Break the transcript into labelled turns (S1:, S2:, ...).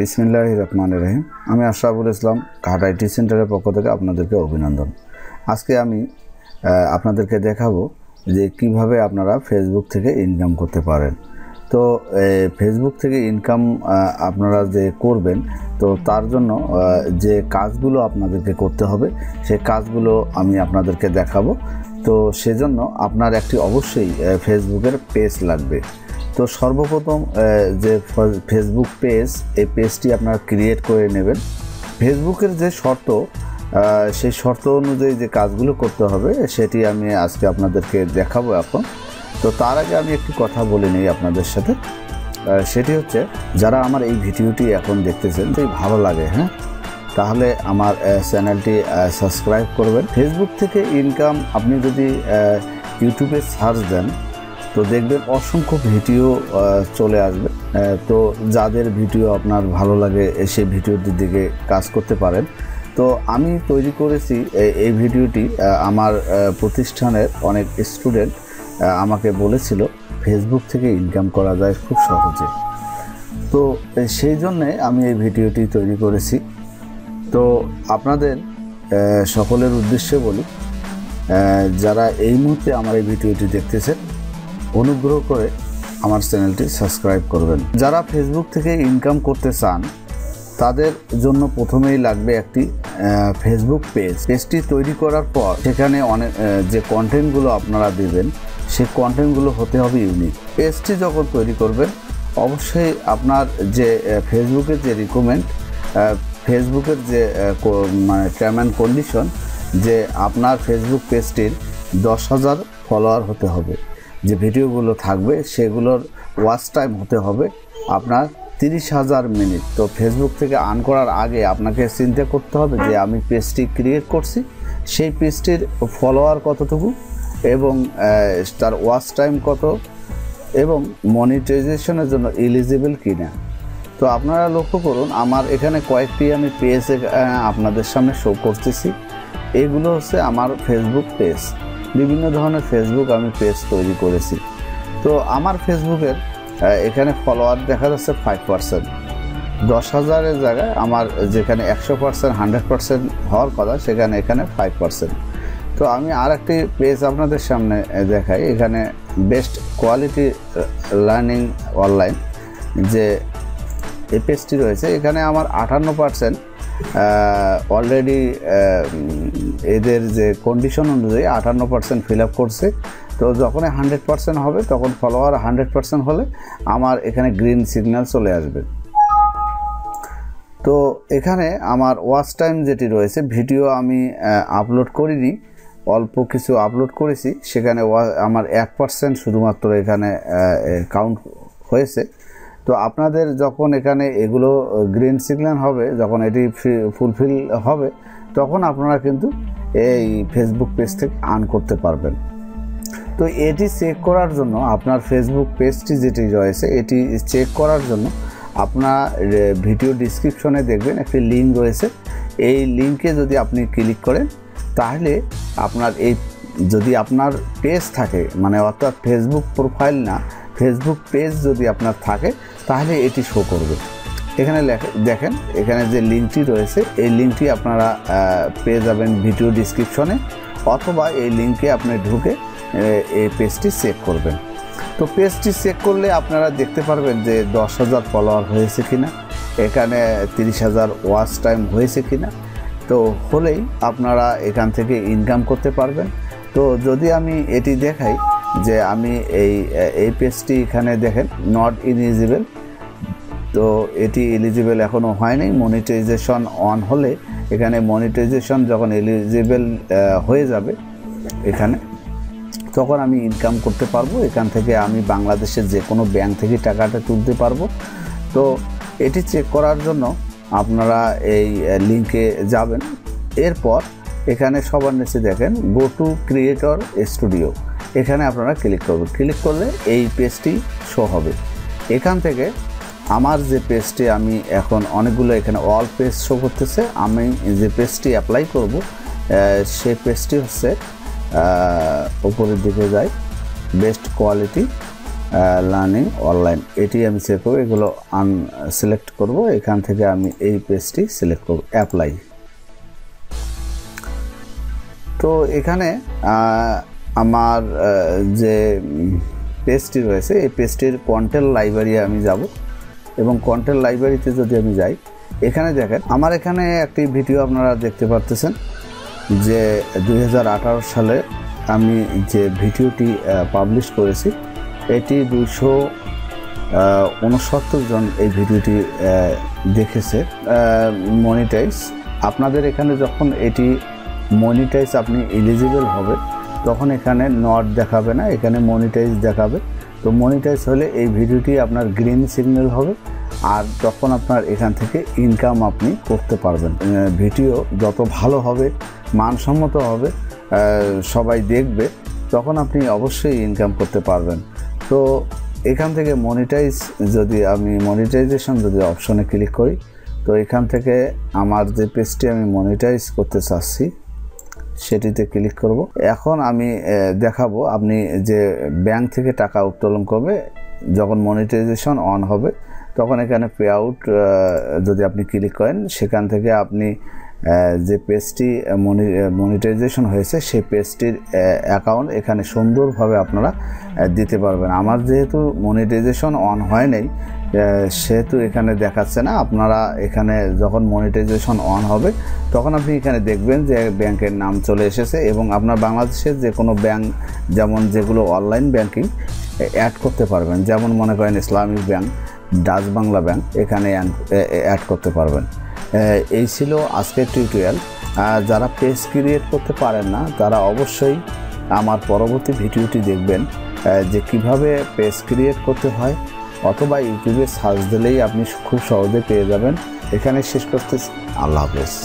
S1: বিসমিল্লাহ রহমান রহিম আমি আশরাফুল ইসলাম ঘাট আইটি সেন্টারের পক্ষ থেকে আপনাদেরকে অভিনন্দন। আজকে আমি আপনাদেরকে দেখাবো যে কীভাবে আপনারা ফেসবুক থেকে ইনকাম করতে পারেন। তো ফেসবুক থেকে ইনকাম আপনারা যে করবেন, তো তার জন্য যে কাজগুলো আপনাদেরকে করতে হবে সেই কাজগুলো আমি আপনাদেরকে দেখাবো। তো সেজন্য আপনার একটি অবশ্যই ফেসবুকের পেজ লাগবে। তো সর্বপ্রথম যে ফেসবুক পেজ এই পেজটি আপনারা ক্রিয়েট করে নেবেন। ফেসবুকের যে শর্ত সেই শর্ত অনুযায়ী যে কাজগুলো করতে হবে, সেটি আমি আজকে আপনাদেরকে দেখাবো এখন। তো তার আগে আমি একটি কথা বলে নিই আপনাদের সাথে। সেটি হচ্ছে, যারা আমার এই ভিডিওটি এখন দেখতেছেন, যদি ভালো লাগে হ্যাঁ তাহলে আমার চ্যানেলটি সাবস্ক্রাইব করবেন। ফেসবুক থেকে ইনকাম আপনি যদি ইউটিউবে সার্চ দেন তো দেখবেন অসংখ্য ভিডিও চলে আসবে। তো যাদের ভিডিও আপনার ভালো লাগে এ, সেই ভিডিওটির দিকে কাজ করতে পারেন। তো আমি তৈরি করেছি এই ভিডিওটি আমার প্রতিষ্ঠানের অনেক স্টুডেন্ট আমাকে বলেছিল ফেসবুক থেকে ইনকাম করা যায় খুব সহজে। তো সেই জন্যে আমি এই ভিডিওটি তৈরি করেছি। তো আপনাদের সকলের উদ্দেশ্যে বলি যারা এই মুহূর্তে আমার এই ভিডিওটি দেখতেছেন অনুগ্রহ করে আমার চ্যানেলটি সাবস্ক্রাইব করবেন। যারা ফেসবুক থেকে ইনকাম করতে চান, তাদের জন্য প্রথমেই লাগবে একটি ফেসবুক পেজ পেজটি তৈরি করার পর সেখানে অনেক যে কন্টেন্টগুলো আপনারা দেবেন, সেই কন্টেন্টগুলো হতে হবে ইউনিক পেজটি যখন তৈরি করবেন, অবশ্যই আপনার যে ফেসবুকের যে রিকমেন্ড ফেসবুকের যে মানে টার্ম অ্যান্ড কন্ডিশন যে আপনার ফেসবুক পেজটির দশ হাজার ফলোয়ার হতে হবে। যে ভিডিওগুলো থাকবে সেগুলোর ওয়াচ টাইম হতে হবে আপনার তিরিশ হাজার মিনিট। তো ফেসবুক থেকে আর্ন করার আগে আপনাকে চিন্তা করতে হবে যে আমি পেজটি ক্রিয়েট করছি, সেই পেজটির ফলোয়ার কতটুকু এবং তার ওয়াচ টাইম কত এবং মনিটাইজেশনের জন্য এলিজিবল কিনা। তো আপনারা লক্ষ্য করুন, আমার এখানে কয়েকটি আমি পেজ আপনাদের সামনে শো করতেছি। এগুলো হচ্ছে আমার ফেসবুক পেজ বিভিন্ন ধরনের ফেসবুক আমি পেজ তৈরি করেছি। তো আমার ফেসবুকের এখানে ফলোয়ার দেখা যাচ্ছে ফাইভ পার্সেন্ট দশ হাজারের জায়গায় আমার যেখানে একশো পার্সেন্ট হান্ড্রেড পার্সেন্ট হওয়ার কথা, সেখানে এখানে ফাইভ পার্সেন্ট তো আমি আর একটি পেজ আপনাদের সামনে দেখাই। এখানে বেস্ট কোয়ালিটি লার্নিং অনলাইন যে এই পেজটি রয়েছে, এখানে আমার আটান্ন পার্সেন্ট অলরেডি এদের যে কন্ডিশন অনুযায়ী আটান্ন পার্সেন্ট ফিল আপ করছে। তো যখন হান্ড্রেড পার্সেন্ট হবে, তখন ফলোয়ার হান্ড্রেড পার্সেন্ট হলে আমার এখানে গ্রিন সিগন্যাল চলে আসবে। তো এখানে আমার ওয়াচ টাইম যেটি রয়েছে, ভিডিও আমি আপলোড করিনি, অল্প কিছু আপলোড করেছি। সেখানে আমার এক পার্সেন্ট শুধুমাত্র এখানে কাউন্ট হয়েছে। তো আপনাদের যখন এখানে এগুলো গ্রিন সিগন্যাল হবে, যখন এটি ফুলফিল হবে তখন আপনারা কিন্তু এই ফেসবুক পেজ থেকে আর্ন করতে পারবেন। তো এটি চেক করার জন্য আপনার ফেসবুক পেজটি যেটি রয়েছে, এটি চেক করার জন্য আপনার ভিডিও ডিসক্রিপশনে দেখবেন একটি লিঙ্ক রয়েছে। এই লিঙ্কে যদি আপনি ক্লিক করেন, তাহলে আপনার এই, যদি আপনার পেজ থাকে মানে অর্থাৎ ফেসবুক প্রোফাইল না ফেসবুক পেজ যদি আপনার থাকে, তাহলে এটি শো করবে। এখানে দেখেন, এখানে যে লিঙ্কটি রয়েছে, এই লিঙ্কটি আপনারা পেয়ে যাবেন ভিডিও ডিসক্রিপশনে, অথবা এই লিঙ্কে আপনি ঢুকে এই পেজটি চেক করবেন। তো পেজটি চেক করলে আপনারা দেখতে পারবেন যে দশ হাজার ফলোয়ার হয়েছে কিনা, এখানে তিরিশ হাজার ওয়াচ টাইম হয়েছে কিনা। তো হলেই আপনারা এখান থেকে ইনকাম করতে পারবেন। তো যদি আমি এটি দেখাই যে আমি এই এই পেজটি এখানে দেখেন নট ইলিজিবল তো এটি এলিজিবল এখনও হয়নি। মনিটাইজেশন অন হলে এখানে মনিটাইজেশন যখন এলিজিবল হয়ে যাবে এখানে, তখন আমি ইনকাম করতে পারব। এখান থেকে আমি বাংলাদেশের যে কোনো ব্যাংক থেকে টাকাটা তুলতে পারব। তো এটি চেক করার জন্য আপনারা এই লিঙ্কে যাবেন। এরপর এখানে সবার নিচে দেখেন গো টু ক্রিয়েটর স্টুডিও এখানে আপনারা ক্লিক করবেন। ক্লিক করলে এই পেজটি শো হবে। এখান থেকে আমার যে পেজটি আমি এখন অনেকগুলো এখানে অল পেজ শো করতেছে, আমি যে পেজটি অ্যাপ্লাই করব সেই পেজটি হচ্ছে উপরের দিকে যাই বেস্ট কোয়ালিটি লার্নিং অনলাইন এটি আমি চেক করব, এগুলো আন সিলেক্ট করব, এখান থেকে আমি এই পেজটি সিলেক্ট করব অ্যাপ্লাই তো এখানে আমার যে পেজটি রয়েছে, এই পেজটির কন্টেন্ট লাইব্রেরি আমি যাব। এবং কন্টেন্ট লাইব্রেরিতে যদি আমি যাই, এখানে দেখেন, আমার এখানে একটি ভিডিও আপনারা দেখতে পারতেছেন যে দুই হাজার আঠারো সালে আমি যে ভিডিওটি পাবলিশ করেছি, এটি দুশো উনসত্তর জন এই ভিডিওটি দেখেছে মনিটাইজ আপনাদের এখানে যখন এটি মনিটাইজ আপনি এলিজিবল হবে তখন এখানে নট দেখাবে না, এখানে মনিটাইজ দেখাবে। তো মনিটাইজ হলে এই ভিডিওটি আপনার গ্রিন সিগন্যাল হবে, আর তখন আপনার এখান থেকে ইনকাম আপনি করতে পারবেন। ভিডিও যত ভালো হবে, মানসম্মত হবে সবাই দেখবে, তখন আপনি অবশ্যই ইনকাম করতে পারবেন। তো এখান থেকে মনিটাইজ যদি আমি মনিটাইজেশন যদি অপশনে ক্লিক করি, তো এখান থেকে আমার যে পেজটি আমি মনিটাইজ করতে চাচ্ছি সেটিতে ক্লিক করব। এখন আমি দেখাবো আপনি যে ব্যাংক থেকে টাকা উত্তোলন করবে, যখন মনিটাইজেশন অন হবে, তখন এখানে পে আউট যদি আপনি ক্লিক করেন, সেখান থেকে আপনি যে পেজটি মনিটাইজেশন হয়েছে, সেই পেজটির অ্যাকাউন্ট এখানে সুন্দরভাবে আপনারা দিতে পারবেন। আমার যেহেতু মনিটাইজেশন অন হয় নাই সেহেতু এখানে দেখাচ্ছে না। আপনারা এখানে যখন মনিটাইজেশন অন হবে, তখন আপনি এখানে দেখবেন যে ব্যাংকের নাম চলে এসেছে এবং আপনার বাংলাদেশের যে কোনো ব্যাংক, যেমন যেগুলো অনলাইন ব্যাংকিং অ্যাড করতে পারবেন। যেমন মনে করেন Islamic bank, Dutch Bangla bank, এখানে অ্যাড করতে পারবেন। এই ছিল আজকের টিউটোরিয়াল যারা পেজ ক্রিয়েট করতে পারেন না, তারা অবশ্যই আমার পরবর্তী ভিডিওটি দেখবেন যে কীভাবে পেজ ক্রিয়েট করতে হয় অথবা ইউটিউবে সার্চ দিলেই আপনি খুব সহজে পেয়ে যাবেন। এখানে শেষ করতে আল্লাহ হাফেজ।